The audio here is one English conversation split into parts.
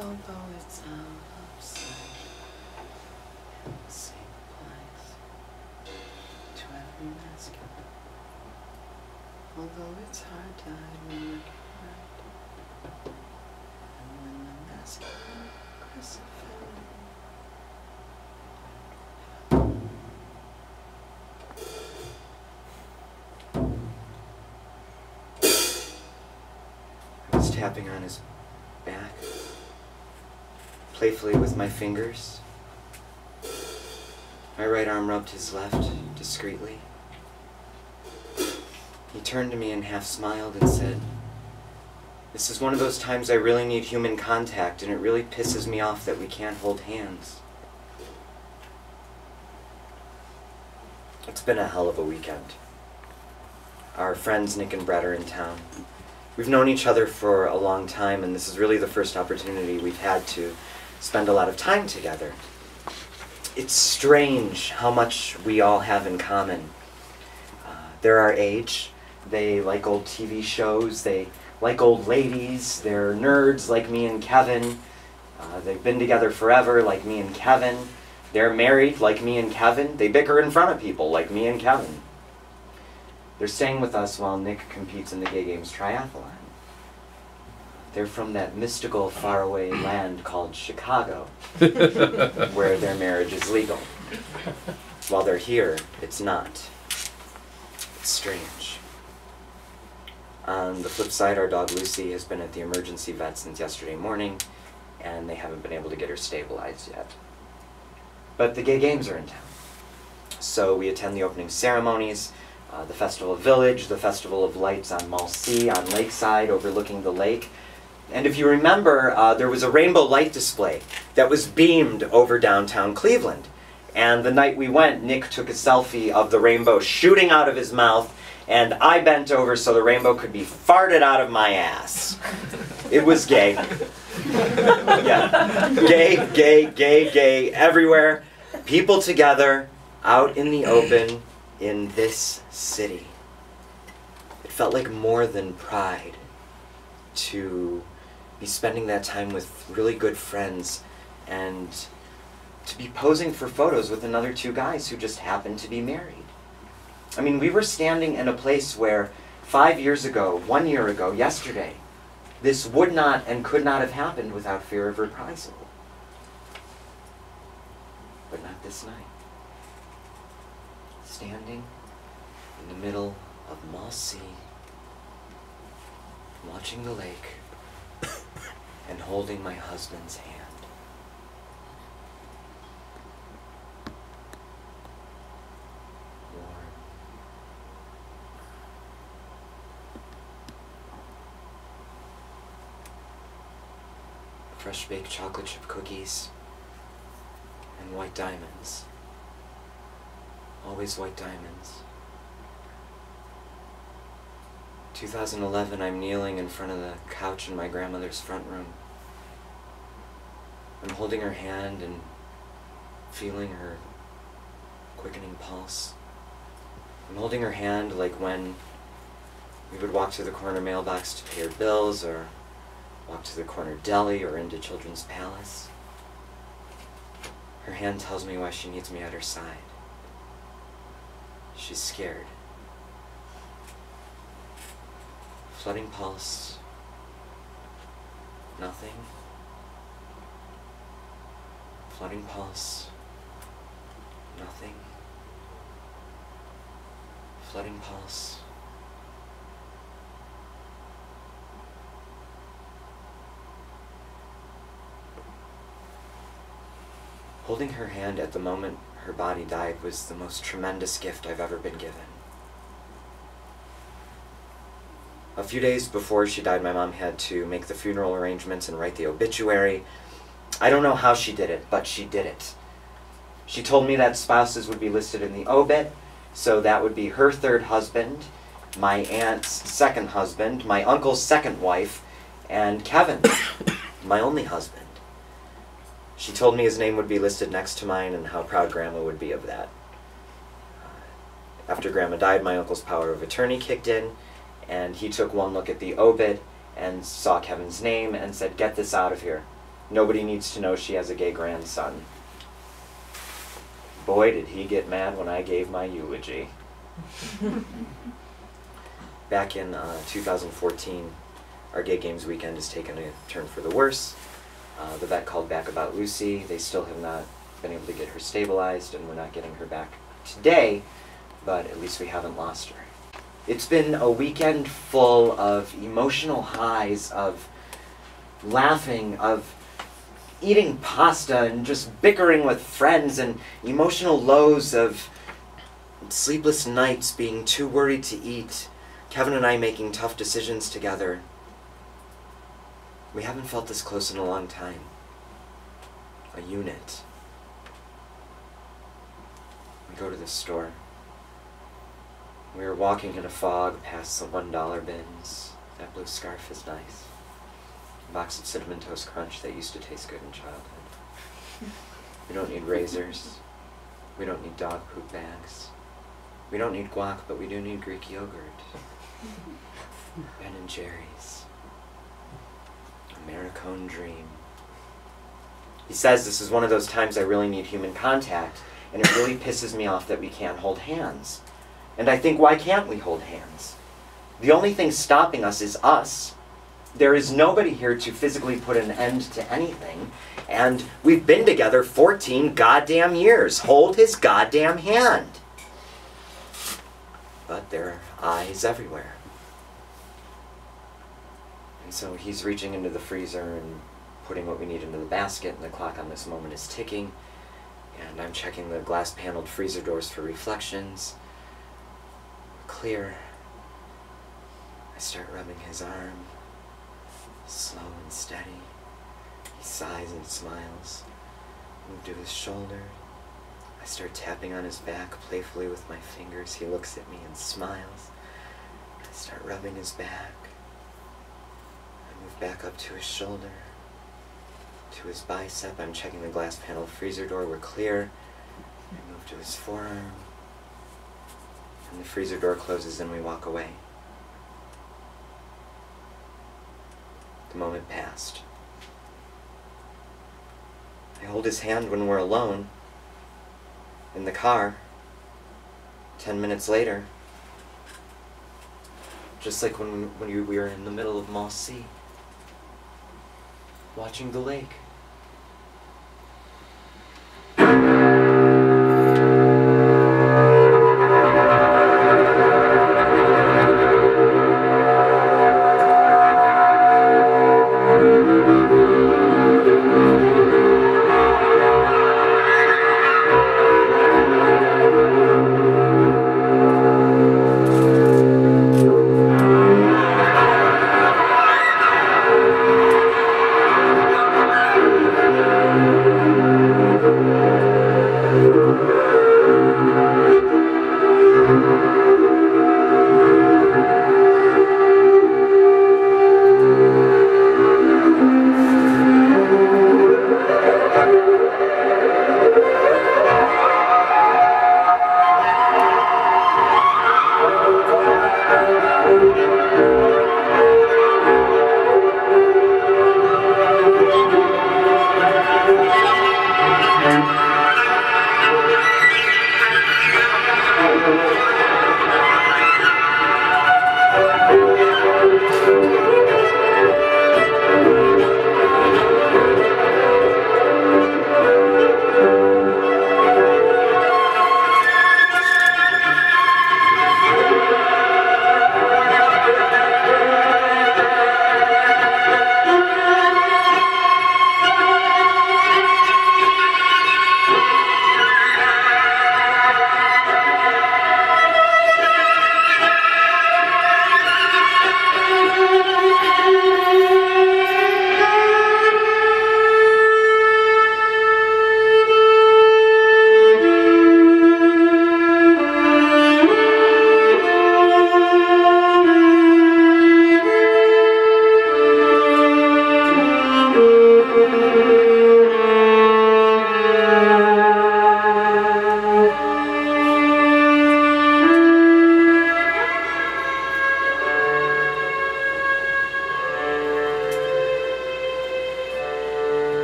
although it's of sight, in the same to every masculine. Although it's hard to hide when you're right, and when the masculine. I was tapping on his back, playfully with my fingers. My right arm rubbed his left discreetly. He turned to me and half smiled and said, This is one of those times I really need human contact, and it really pisses me off that we can't hold hands. It's been a hell of a weekend. Our friends Nick and Brett are in town. We've known each other for a long time, and this is really the first opportunity we've had to spend a lot of time together. It's strange how much we all have in common. Uh, they're our age. They like old TV shows. They like old ladies. They're nerds like me and Kevin. Uh, they've been together forever like me and Kevin. They're married like me and Kevin. They bicker in front of people like me and Kevin. They're staying with us while Nick competes in the Gay Games triathlon. They're from that mystical faraway land called Chicago, where their marriage is legal. While they're here, it's not. It's strange. On the flip side, our dog Lucy has been at the emergency vet since yesterday morning, and they haven't been able to get her stabilized yet. But the Gay Games are in town. So we attend the opening ceremonies, uh, the Festival of Village, the Festival of Lights on Mall C on Lakeside overlooking the lake. And if you remember, uh, there was a rainbow light display that was beamed over downtown Cleveland. And the night we went, Nick took a selfie of the rainbow shooting out of his mouth, and I bent over so the rainbow could be farted out of my ass. It was gay. yeah. Gay, gay, gay, gay, everywhere. People together, out in the open, in this city. It felt like more than pride to be spending that time with really good friends and to be posing for photos with another two guys who just happened to be married. I mean, we were standing in a place where five years ago, one year ago, yesterday, this would not and could not have happened without fear of reprisal. But not this night standing in the middle of C, watching the lake, and holding my husband's hand. Warm. Fresh baked chocolate chip cookies and white diamonds. Always white diamonds. 2011, I'm kneeling in front of the couch in my grandmother's front room. I'm holding her hand and feeling her quickening pulse. I'm holding her hand like when we would walk to the corner mailbox to pay her bills or walk to the corner deli or into Children's Palace. Her hand tells me why she needs me at her side. She's scared. Flooding pulse. Nothing. Flooding pulse. Nothing. Flooding pulse. Holding her hand at the moment her body died was the most tremendous gift I've ever been given. A few days before she died, my mom had to make the funeral arrangements and write the obituary. I don't know how she did it, but she did it. She told me that spouses would be listed in the obit, so that would be her third husband, my aunt's second husband, my uncle's second wife, and Kevin, my only husband. She told me his name would be listed next to mine and how proud Grandma would be of that. Uh, after Grandma died, my uncle's power of attorney kicked in, and he took one look at the obit and saw Kevin's name and said, Get this out of here. Nobody needs to know she has a gay grandson. Boy, did he get mad when I gave my eulogy. Back in uh, 2014, our Gay Games weekend has taken a turn for the worse. Uh, the vet called back about Lucy. They still have not been able to get her stabilized, and we're not getting her back today, but at least we haven't lost her. It's been a weekend full of emotional highs, of laughing, of eating pasta and just bickering with friends, and emotional lows of sleepless nights, being too worried to eat, Kevin and I making tough decisions together. We haven't felt this close in a long time. A unit. We go to the store. We were walking in a fog past the one dollar bins. That blue scarf is nice. A box of cinnamon toast crunch that used to taste good in childhood. We don't need razors. We don't need dog poop bags. We don't need guac, but we do need Greek yogurt. Ben and Jerry's. Americone dream. He says this is one of those times I really need human contact, and it really pisses me off that we can't hold hands. And I think, why can't we hold hands? The only thing stopping us is us. There is nobody here to physically put an end to anything, and we've been together 14 goddamn years. Hold his goddamn hand. But there are eyes everywhere. And so he's reaching into the freezer and putting what we need into the basket, and the clock on this moment is ticking. And I'm checking the glass paneled freezer doors for reflections. Clear. I start rubbing his arm, slow and steady. He sighs and smiles. Move to his shoulder. I start tapping on his back playfully with my fingers. He looks at me and smiles. I start rubbing his back. I move back up to his shoulder, to his bicep. I'm checking the glass panel freezer door. We're clear. I move to his forearm. And the freezer door closes and we walk away. The moment passed. I hold his hand when we're alone in the car. Ten minutes later, just like when, when we were in the middle of Mall C, watching the lake.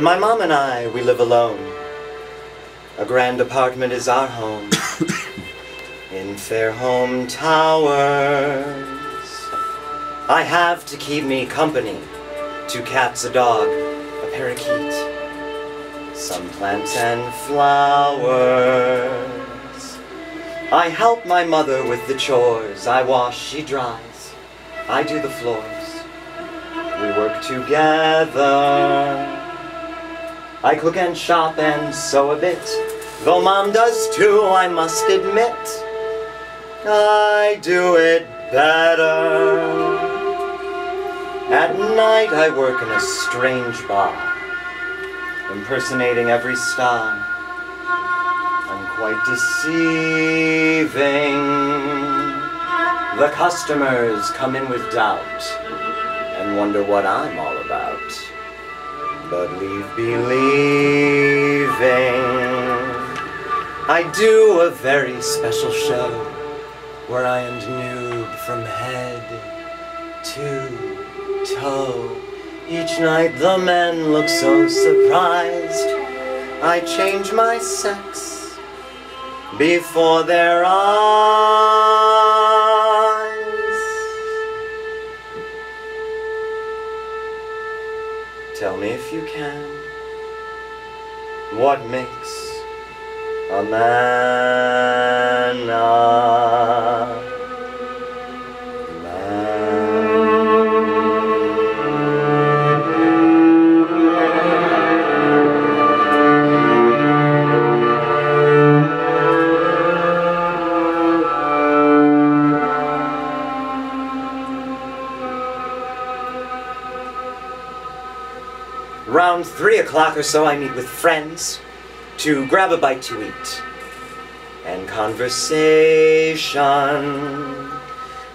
My mom and I, we live alone. A grand apartment is our home. in fair home towers. I have to keep me company. Two cats, a dog, a parakeet. Some plants and flowers. I help my mother with the chores. I wash, she dries. I do the floors. We work together. I cook and shop and sew a bit. Though mom does too, I must admit. I do it better. At night I work in a strange bar, impersonating every star. I'm quite deceiving. The customers come in with doubt and wonder what I'm all about but leave believing. I do a very special show where I am nude from head to toe. Each night the men look so surprised. I change my sex before their eyes. If you can. What makes a man o'clock or so, I meet with friends to grab a bite to eat. And conversation.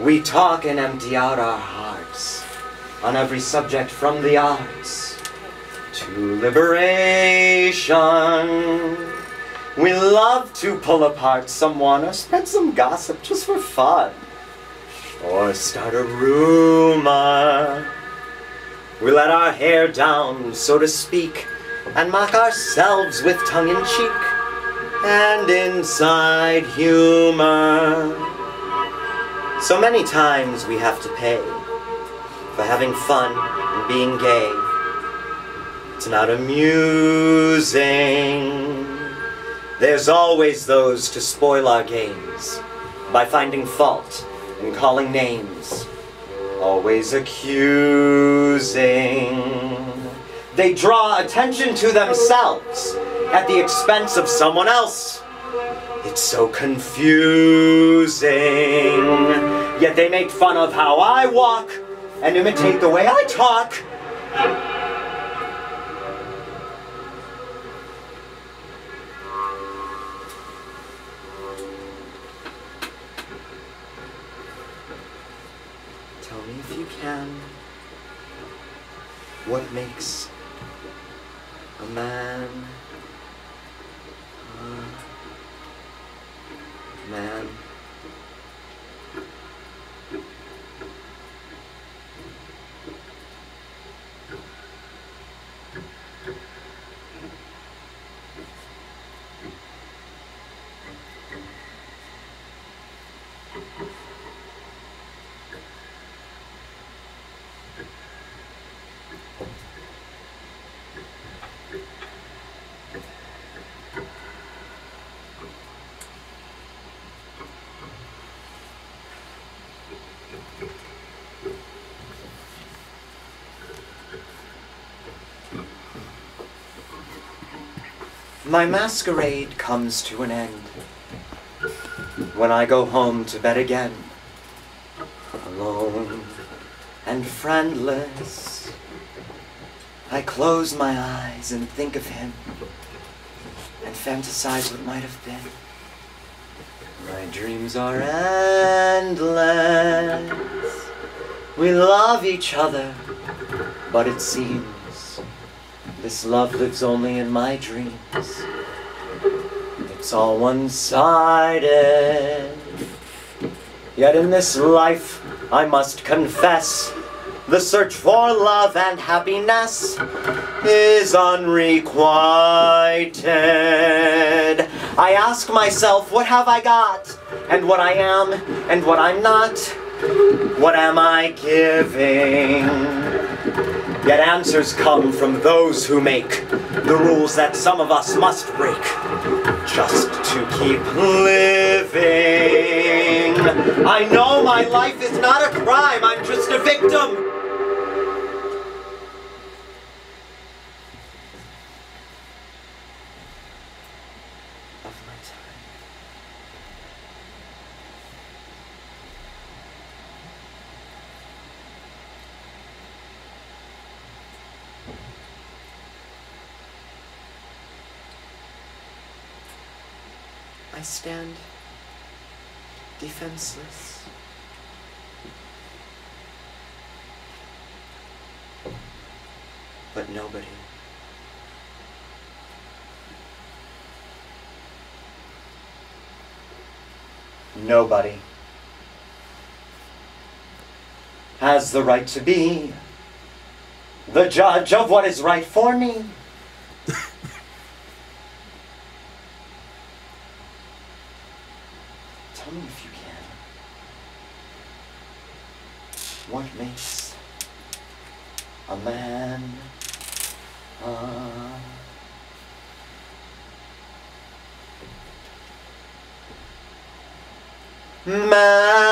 We talk and empty out our hearts on every subject from the arts to liberation. We love to pull apart someone or spread some gossip just for fun. Or start a rumor. We let our hair down, so to speak, and mock ourselves with tongue in cheek and inside humor. So many times we have to pay for having fun and being gay. It's not amusing. There's always those to spoil our games by finding fault and calling names always accusing. They draw attention to themselves at the expense of someone else. It's so confusing. Yet they make fun of how I walk and imitate the way I talk. Tell me if you can. What makes a man a man? My masquerade comes to an end when I go home to bed again, alone and friendless. I close my eyes and think of him and fantasize what might have been. My dreams are endless. We love each other, but it seems this love lives only in my dreams. It's all one sided. Yet in this life, I must confess, The search for love and happiness is unrequited. I ask myself, what have I got? And what I am, and what I'm not? What am I giving? Yet answers come from those who make the rules that some of us must break just to keep living. I know my life is not a crime, I'm just a victim. Of my time. I stand defenseless. But nobody. Nobody has the right to be the judge of what is right for me. Tell me you can. What makes a man a man?